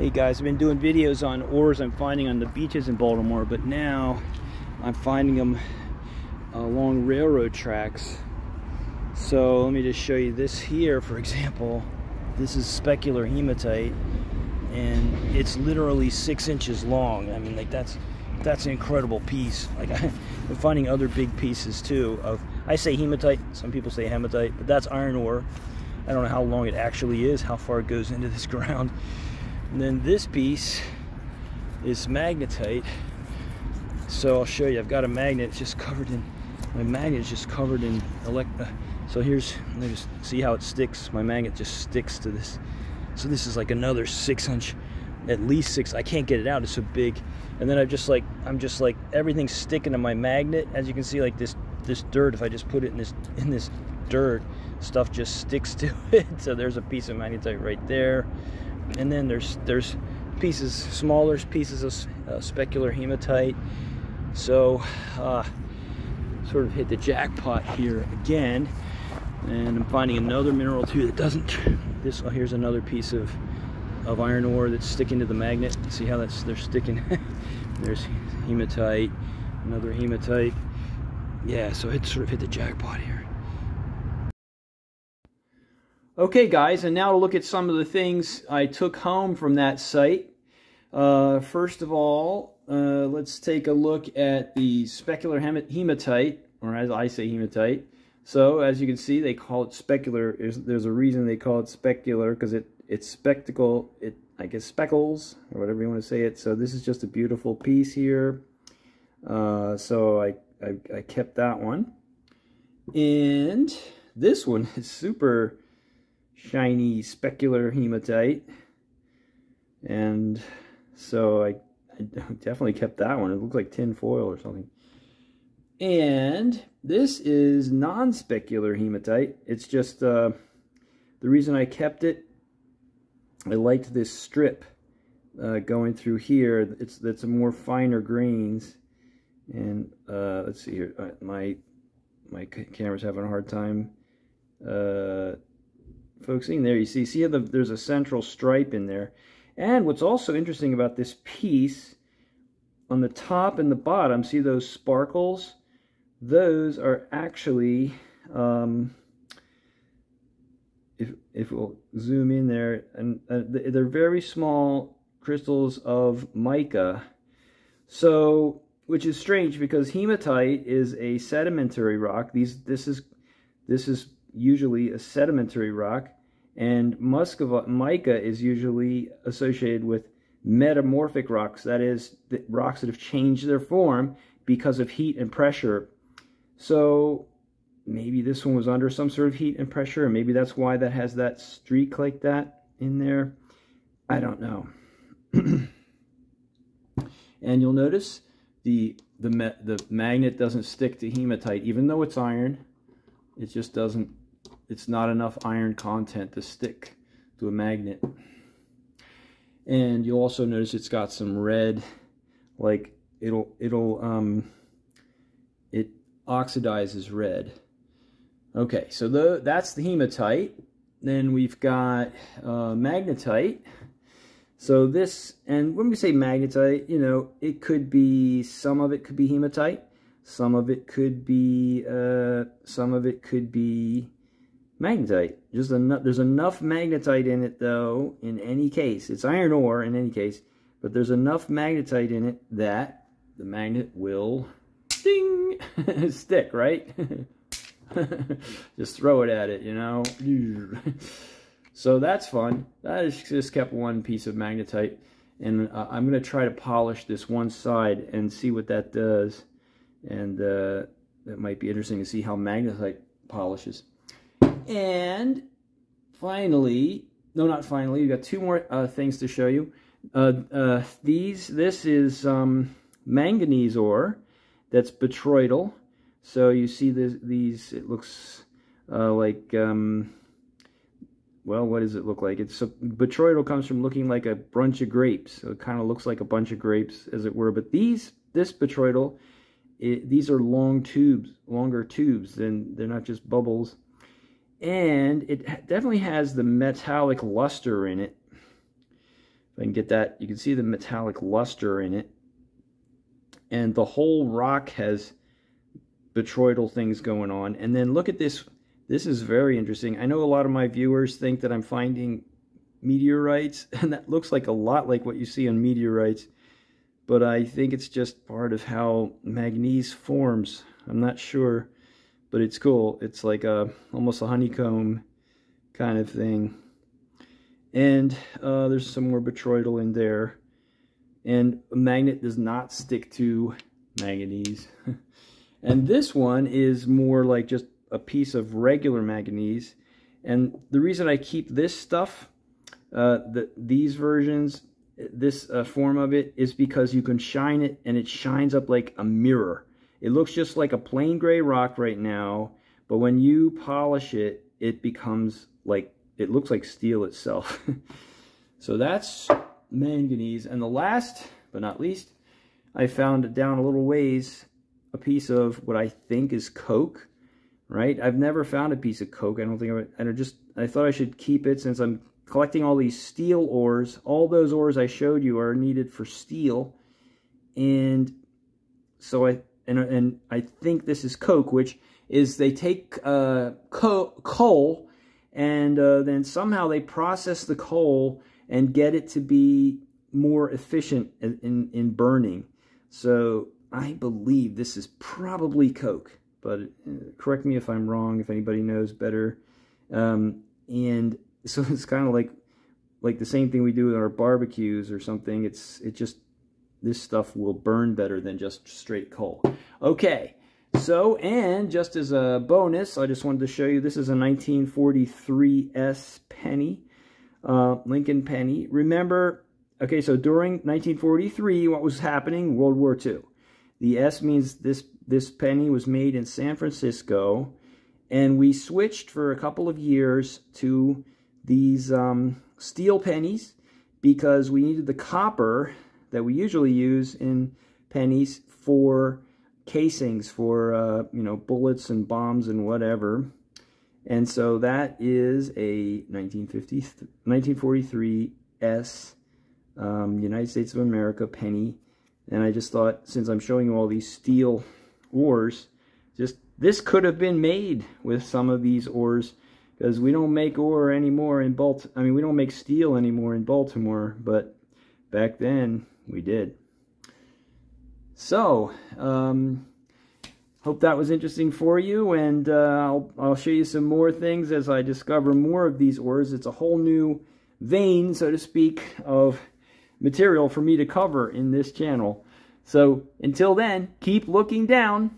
Hey guys, I've been doing videos on ores I'm finding on the beaches in Baltimore, but now I'm finding them uh, along railroad tracks. So let me just show you this here, for example. This is specular hematite, and it's literally six inches long. I mean, like that's that's an incredible piece. Like I'm finding other big pieces too of I say hematite, some people say hematite, but that's iron ore. I don't know how long it actually is, how far it goes into this ground. And then this piece is magnetite. So I'll show you. I've got a magnet. Just covered in my magnet is just covered in elect. Uh, so here's let me just see how it sticks. My magnet just sticks to this. So this is like another six inch, at least six. I can't get it out. It's so big. And then I just like I'm just like everything's sticking to my magnet. As you can see, like this this dirt. If I just put it in this in this dirt, stuff just sticks to it. So there's a piece of magnetite right there and then there's there's pieces smaller pieces of uh, specular hematite. So uh, sort of hit the jackpot here again. And I'm finding another mineral too that doesn't this oh, here's another piece of of iron ore that's sticking to the magnet. See how that's they're sticking? There's hematite another hematite. Yeah so it sort of hit the jackpot here Okay guys, and now to look at some of the things I took home from that site. Uh, first of all, uh, let's take a look at the specular hematite, or as I say hematite. So as you can see, they call it specular. There's, there's a reason they call it specular, because it, it's spectacle, it I guess speckles, or whatever you want to say it. So this is just a beautiful piece here. Uh, so I, I, I kept that one. And this one is super shiny specular hematite. And so I, I definitely kept that one. It looked like tin foil or something. And this is non-specular hematite. It's just uh, the reason I kept it. I liked this strip uh, going through here. It's that's a more finer grains. And uh, let's see here. Uh, my my camera's having a hard time uh, focusing there you see see the, there's a central stripe in there. And what's also interesting about this piece on the top and the bottom see those sparkles? Those are actually um, if, if we'll zoom in there and uh, they're very small crystals of mica. So which is strange because hematite is a sedimentary rock. These this is this is usually a sedimentary rock, and muscovite mica is usually associated with metamorphic rocks, that is, the rocks that have changed their form because of heat and pressure. So maybe this one was under some sort of heat and pressure, and maybe that's why that has that streak like that in there. I don't know. and you'll notice the the the magnet doesn't stick to hematite, even though it's iron. It just doesn't it's not enough iron content to stick to a magnet. And you'll also notice it's got some red, like it'll, it'll, um, it oxidizes red. Okay, so the, that's the hematite. Then we've got uh, magnetite. So this, and when we say magnetite, you know, it could be, some of it could be hematite. Some of it could be, uh, some of it could be magnetite. Just there's enough magnetite in it, though, in any case. It's iron ore in any case, but there's enough magnetite in it that the magnet will ding stick, right? just throw it at it, you know? so that's fun. That just kept one piece of magnetite. And uh, I'm going to try to polish this one side and see what that does. And uh, that might be interesting to see how magnetite polishes. And finally, no, not finally, we got two more uh, things to show you. Uh, uh, these, this is um, manganese ore that's botryoidal. So you see this, these, it looks uh, like, um, well, what does it look like? It's a, botryoidal comes from looking like a bunch of grapes. So it kind of looks like a bunch of grapes, as it were. But these, this botryoidal, it, these are long tubes, longer tubes, and they're not just bubbles and it definitely has the metallic luster in it. If I can get that, you can see the metallic luster in it. And the whole rock has botryoidal things going on. And then look at this. This is very interesting. I know a lot of my viewers think that I'm finding meteorites, and that looks like a lot like what you see on meteorites. But I think it's just part of how manganese forms. I'm not sure, but it's cool. It's like a almost a honeycomb kind of thing. And uh, there's some more botryoidal in there. And a magnet does not stick to manganese. and this one is more like just a piece of regular manganese. And the reason I keep this stuff, uh, the, these versions, this uh, form of it, is because you can shine it and it shines up like a mirror. It looks just like a plain gray rock right now, but when you polish it, it becomes like it looks like steel itself. so that's manganese. And the last, but not least, I found down a little ways a piece of what I think is coke, right? I've never found a piece of coke. I don't think I would, and I just, I thought I should keep it since I'm collecting all these steel ores. All those ores I showed you are needed for steel. And so I, and, and I think this is coke, which is they take uh, co coal and uh, then somehow they process the coal and get it to be more efficient in, in, in burning. So I believe this is probably coke, but uh, correct me if I'm wrong, if anybody knows better. Um, and so it's kind of like like the same thing we do with our barbecues or something. It's it just this stuff will burn better than just straight coal. Okay, so, and just as a bonus, I just wanted to show you, this is a 1943 S penny, uh, Lincoln penny. Remember, okay, so during 1943, what was happening? World War II. The S means this, this penny was made in San Francisco, and we switched for a couple of years to these um, steel pennies because we needed the copper that we usually use in pennies for casings for, uh, you know, bullets and bombs and whatever. And so that is a 1950, 1943 S um, United States of America penny. And I just thought, since I'm showing you all these steel ores, just this could have been made with some of these ores because we don't make ore anymore in Balt. I mean, we don't make steel anymore in Baltimore, but back then we did. So, um, hope that was interesting for you, and uh, I'll, I'll show you some more things as I discover more of these ores. It's a whole new vein, so to speak, of material for me to cover in this channel. So, until then, keep looking down.